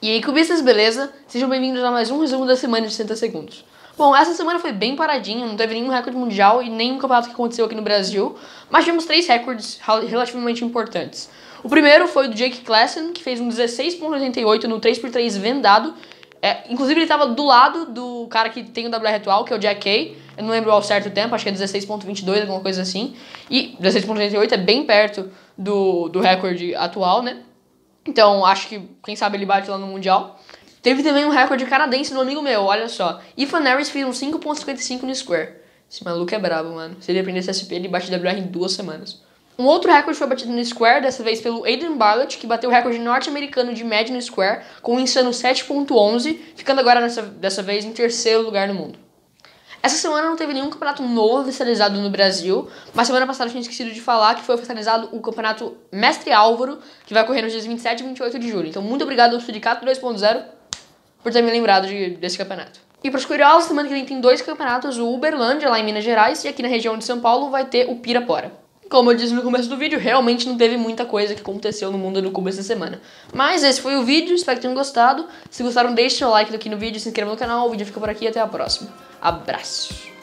E aí, cubistas, beleza? Sejam bem-vindos a mais um resumo da semana de 60 segundos. Bom, essa semana foi bem paradinha, não teve nenhum recorde mundial e nenhum campeonato que aconteceu aqui no Brasil, mas tivemos três recordes relativamente importantes. O primeiro foi do Jake Klassen, que fez um 16.88 no 3x3 vendado. É, inclusive, ele estava do lado do cara que tem o WR atual, que é o Jack Kay. Eu não lembro ao certo tempo, acho que é 16.22, alguma coisa assim. E 16.88 é bem perto do, do recorde atual, né? Então, acho que, quem sabe, ele bate lá no Mundial. Teve também um recorde canadense do amigo meu, olha só. Ethan Harris fez um 5.55 no Square. Esse maluco é brabo, mano. Se ele aprender SP, ele bate WR em duas semanas. Um outro recorde foi batido no Square, dessa vez pelo Aiden Barlett, que bateu o recorde norte-americano de média no Square com um insano 7.11, ficando agora nessa, dessa vez em terceiro lugar no mundo. Essa semana não teve nenhum campeonato novo oficializado no Brasil, mas semana passada eu tinha esquecido de falar que foi oficializado o campeonato Mestre Álvaro, que vai correr nos dias 27 e 28 de julho. Então, muito obrigado ao Sindicato 2.0 por ter me lembrado de, desse campeonato. E para os curiosos, semana que vem tem dois campeonatos, o Uberlândia, lá em Minas Gerais, e aqui na região de São Paulo vai ter o Pirapora. Como eu disse no começo do vídeo, realmente não teve muita coisa que aconteceu no mundo do Cubo essa semana. Mas esse foi o vídeo, espero que tenham gostado. Se gostaram, deixe seu like aqui no vídeo, se inscreva no canal, o vídeo fica por aqui e até a próxima. Abraço!